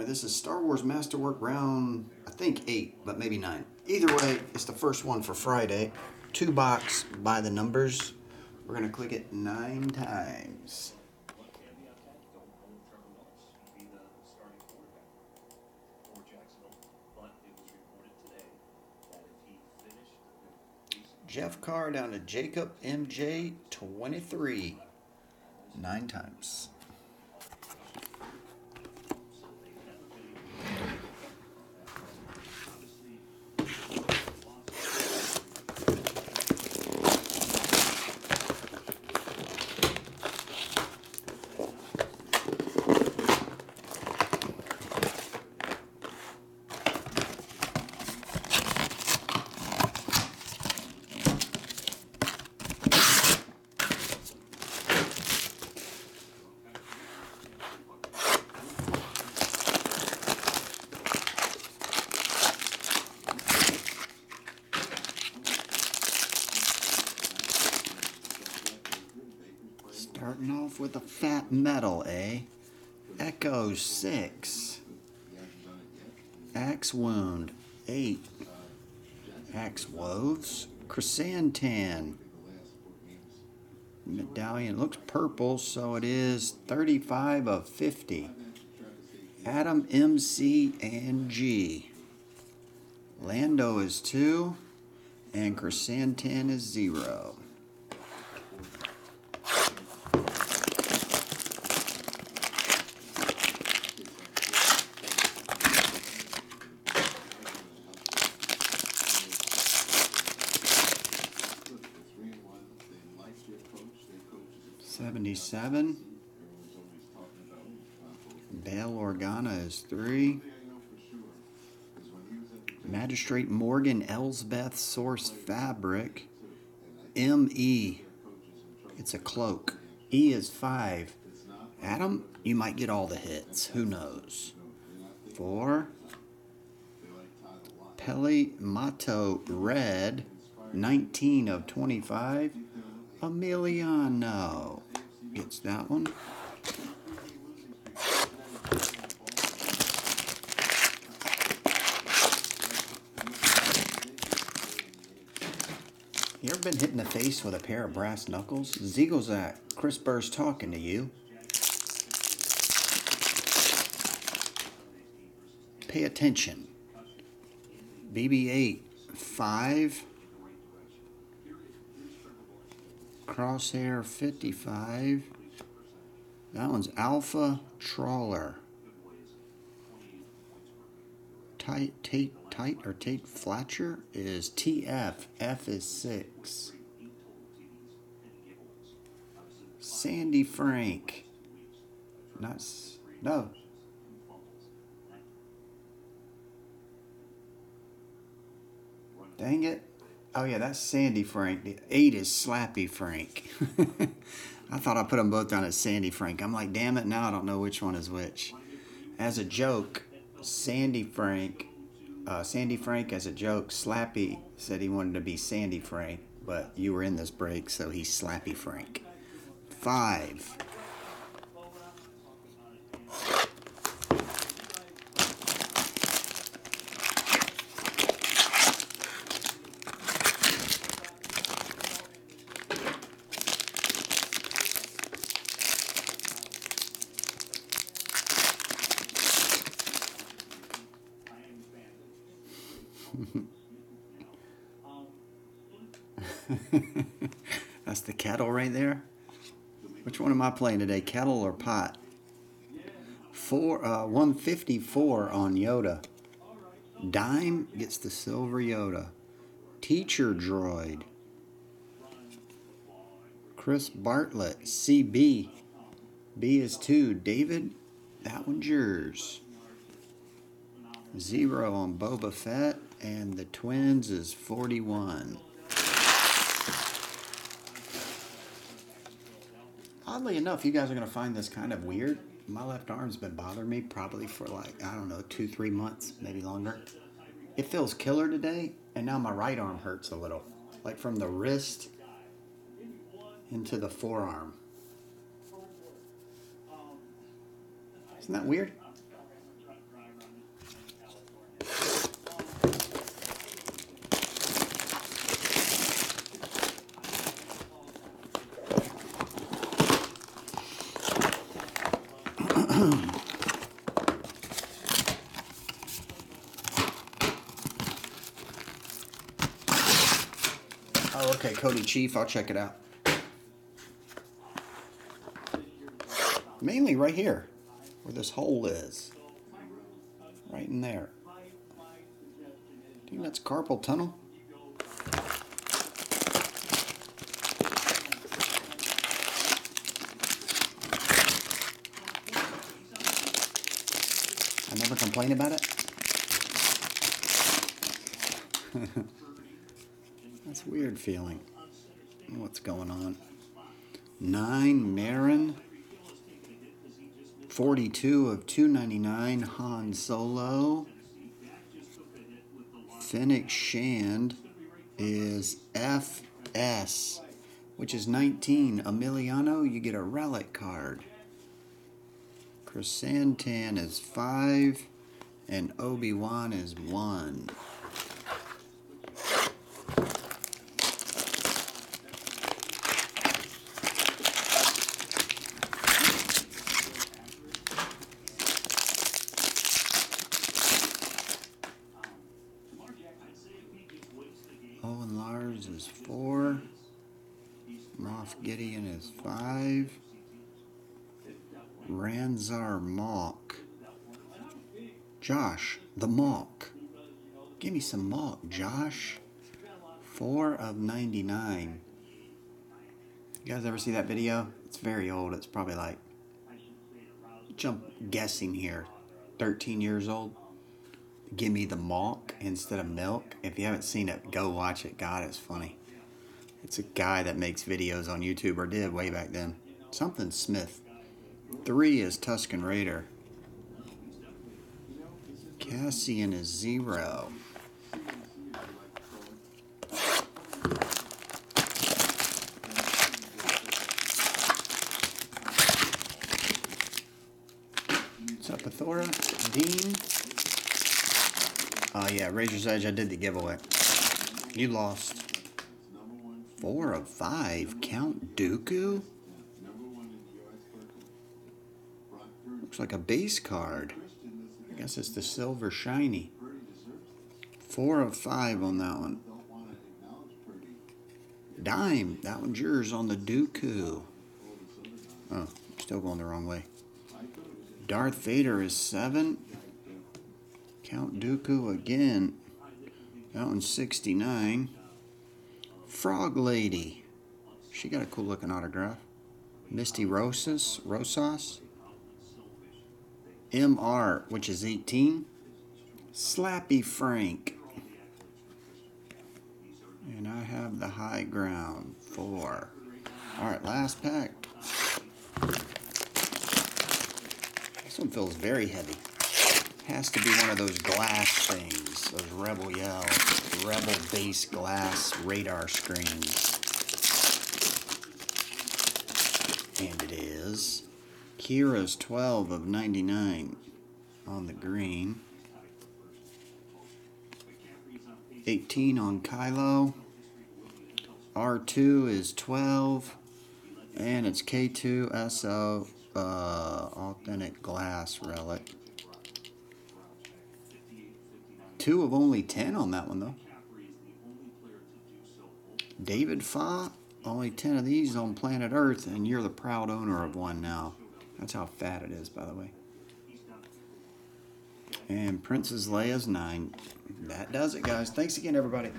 right, this is Star Wars Masterwork round, I think eight, but maybe nine. Either way, it's the first one for Friday. Two box by the numbers. We're gonna click it nine times. Jeff Carr down to Jacob MJ 23. Nine times. Starting off with a fat metal, eh? Echo 6. Axe Wound 8. Axe Woves. Krrsantan. Medallion looks purple, so it is 35 of 50. Adam, MC, and G. Lando is 2. And Krrsantan is 0. Seventy-seven. Bail Organa is three. Magistrate Morgan Elsbeth Source Fabric. M.E. It's a cloak. E is five. Adam, you might get all the hits. Who knows? Four. Peli Motto Red. 19 of 25. Emiliano gets that one. You ever been hit in the face with a pair of brass knuckles? Zigozak, Chris Burr's talking to you. Pay attention. BB-8, 5. Crosshair 55. That one's Alpha Trawler. Tight, Tate, Tight, or Tate Fletcher is TF. F is 6. Sandy Frank. Not, no. Dang it. Oh yeah, that's Sandy Frank. Eight is Slappy Frank. I thought I put them both down as Sandy Frank. I'm like, damn it, now I don't know which one is which. As a joke, Sandy Frank, uh, Sandy Frank as a joke, Slappy said he wanted to be Sandy Frank, but you were in this break, so he's Slappy Frank. Five. That's the kettle right there. Which one am I playing today, kettle or pot? Four, uh, 154 on Yoda. Dime gets the silver Yoda. Teacher Droid. Chris Bartlett, CB. B is two. David, that one's yours. Zero on Boba Fett, and the twins is 41. Oddly enough, you guys are going to find this kind of weird. My left arm's been bothering me probably for like, I don't know, two, three months, maybe longer. It feels killer today, and now my right arm hurts a little. Like from the wrist into the forearm. Isn't that weird? Oh, okay, Cody Chief. I'll check it out. Mainly right here, where this hole is. Right in there. Think that's carpal tunnel? I never complain about it. That's weird feeling. What's going on? Nine Marin. 42 of 299 Han Solo. Fennec Shand is FS, which is 19. Emiliano, you get a relic card. Krrsantan is 5, and Obi-Wan is 1. Gideon is 5. Ranzar Mock. Josh, the Mock. Give me some Mock, Josh. 4 of 99. You guys ever see that video? It's very old. It's probably like, jump guessing here, 13 years old. Give me the Mock instead of milk. If you haven't seen it, go watch it. God, it's funny. It's a guy that makes videos on YouTube, or did way back then. Something Smith. Three is Tusken Raider. Cassian is zero. What's up, Athora? Dean? Oh, yeah, Razor's Edge, I did the giveaway. You lost. Four of five. Count Dooku? Looks like a base card. I guess it's the silver shiny. Four of five on that one. Dime. That one's yours on the Dooku. Oh, still going the wrong way. Darth Vader is seven. Count Dooku again. That one's 69. Frog Lady. She got a cool looking autograph. Misty Rosas. Rosas. MR, which is 18. Slappy Frank. And I have the high ground. Four. Alright, last pack. This one feels very heavy. Has to be one of those glass things. Those Rebel Yell, Rebel base glass radar screens. And it is Qi'ra's 12 of 99 on the green. 18 on Kylo. R2 is 12. And it's K2SO uh, authentic glass relic. Two of only 10 on that one, though. David Fa, only 10 of these on planet Earth, and you're the proud owner of one now. That's how fat it is, by the way. And Princess Leia's 9. That does it, guys. Thanks again, everybody.